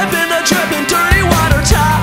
Step in the dripping dirty water tap.